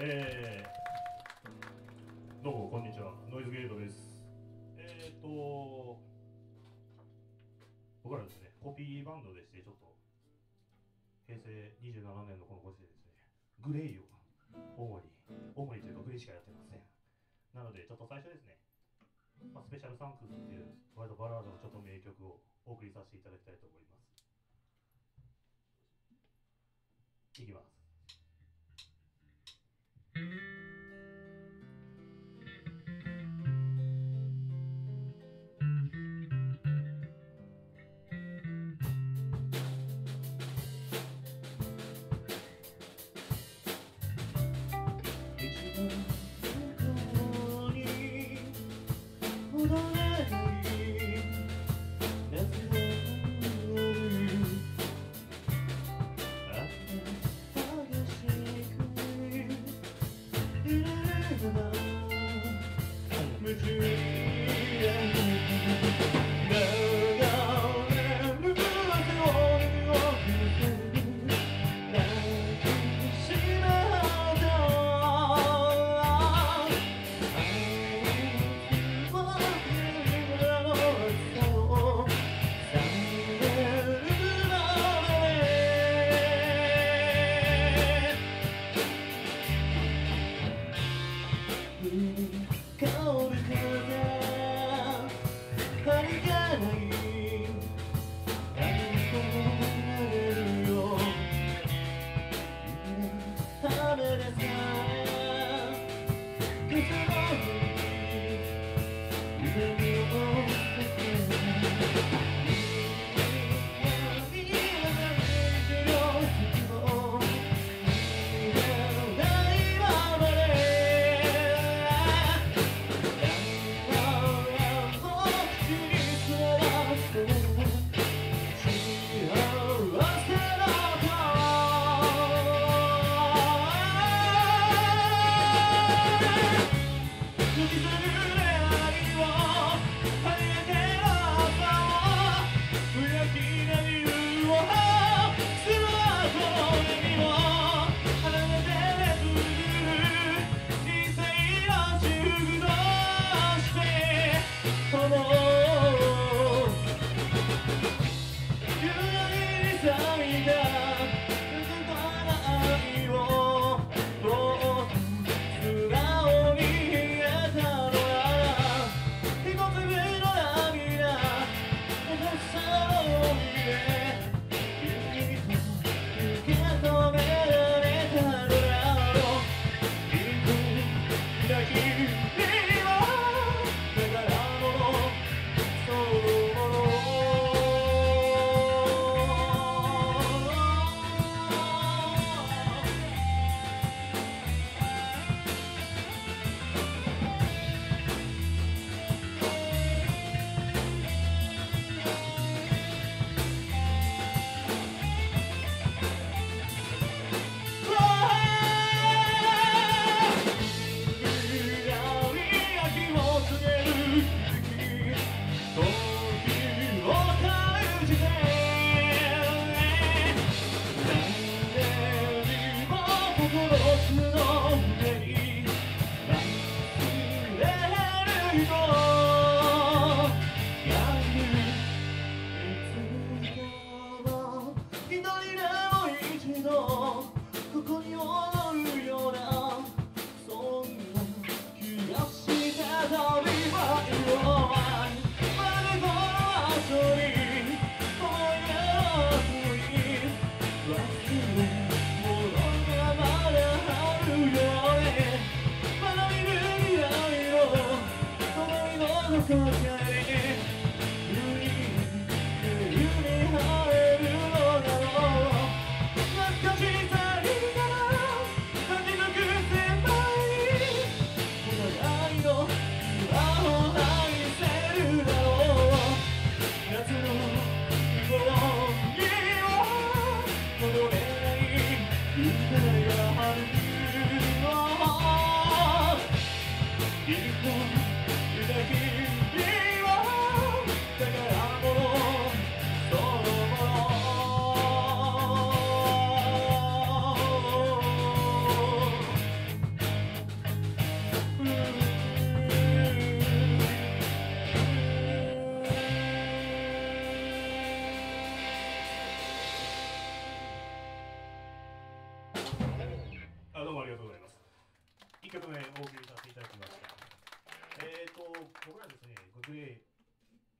えー、どうもこんにちは、ノイズゲートです。えーと、僕らですね、コピーバンドでして、ちょっと、平成27年のこのご時世ですね、グレイを主に、主にというかグレイしかやってません。なので、ちょっと最初ですね、まあ、スペシャルサンクスっていう、割とバラードのちょっと名曲をお送りさせていただきたいと思います。いきます。Hold on.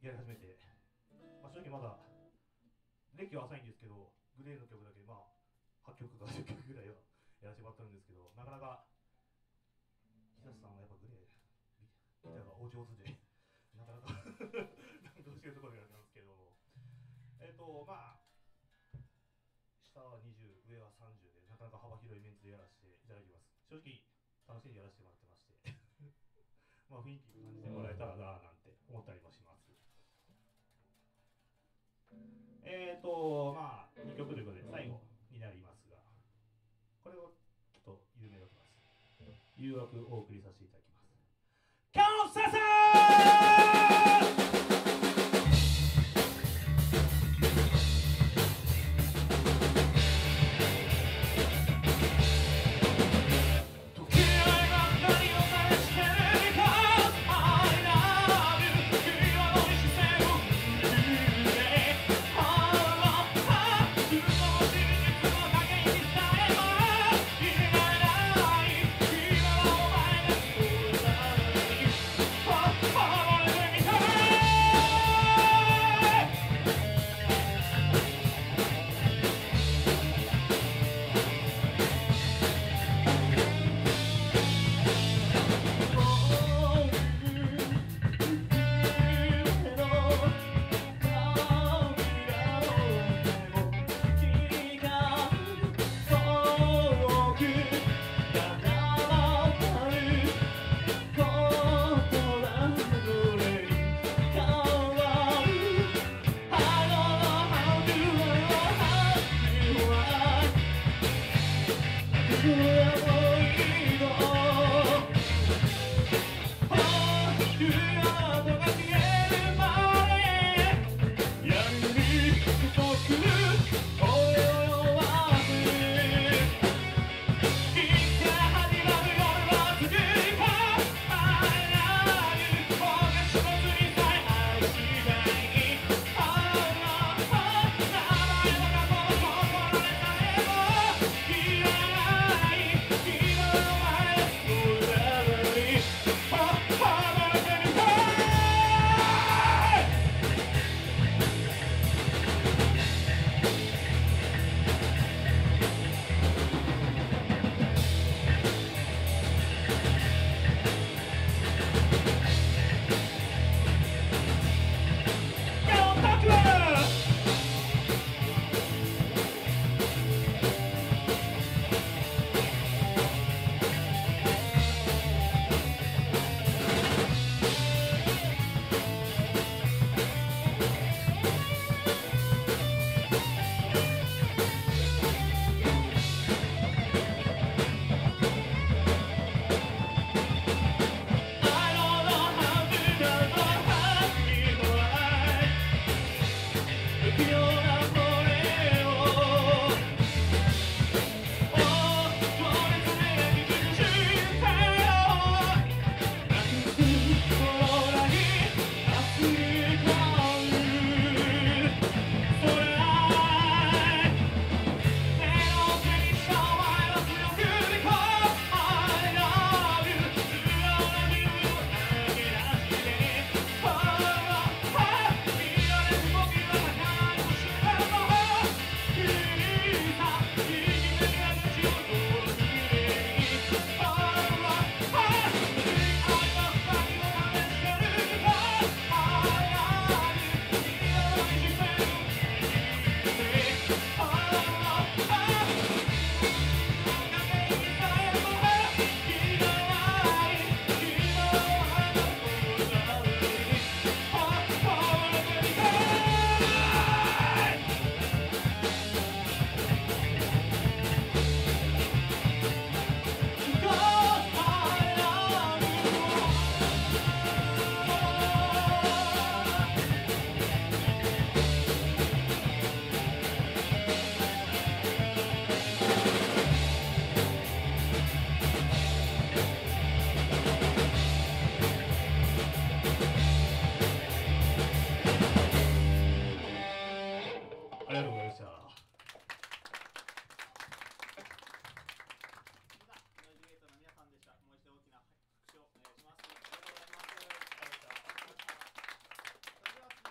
やり始めて、まあ、正直まだ、歴は浅いんですけど、グレーの曲だけ、まあ、8曲か10曲ぐらいはやらせてもらってるんですけど、なかなか、久志さんはやっぱグレー、ギターがお上手で、なかなかどうしてるところなんですけど、えっ、と、まあ、下は20、上は30で、なかなか幅広いメンツでやらせていただきます。正直、楽しんでやらせてもらってまして、まあ雰囲気感じてもらえたらなぁなんて思ったりもします。えっ、と、まあ、2曲ということで、最後になりますが、これをちょっと有名だと思います。誘惑お送りさせていただきます。